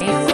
You.